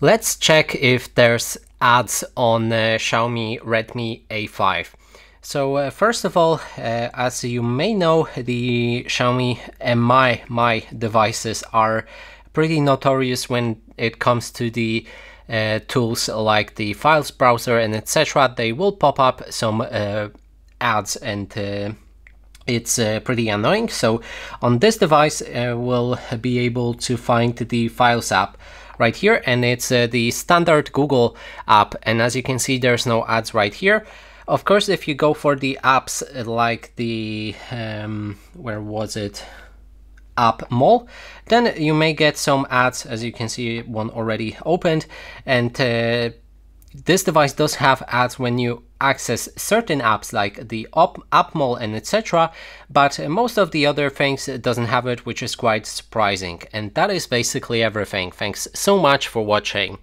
Let's check if there's ads on uh, Xiaomi Redmi A5. So uh, first of all, uh, as you may know, the Xiaomi MIUI devices are pretty notorious when it comes to the uh, tools like the files browser and etc. They will pop up some uh, ads and uh, it's uh, pretty annoying. So on this device, uh, we'll be able to find the Files app right here, and it's uh, the standard Google app. And as you can see, there's no ads right here. Of course, if you go for the apps like the um, where was it? app mall then you may get some ads as you can see one already opened and uh, this device does have ads when you access certain apps like the app mall and etc but most of the other things doesn't have it which is quite surprising. And that is basically everything. Thanks so much for watching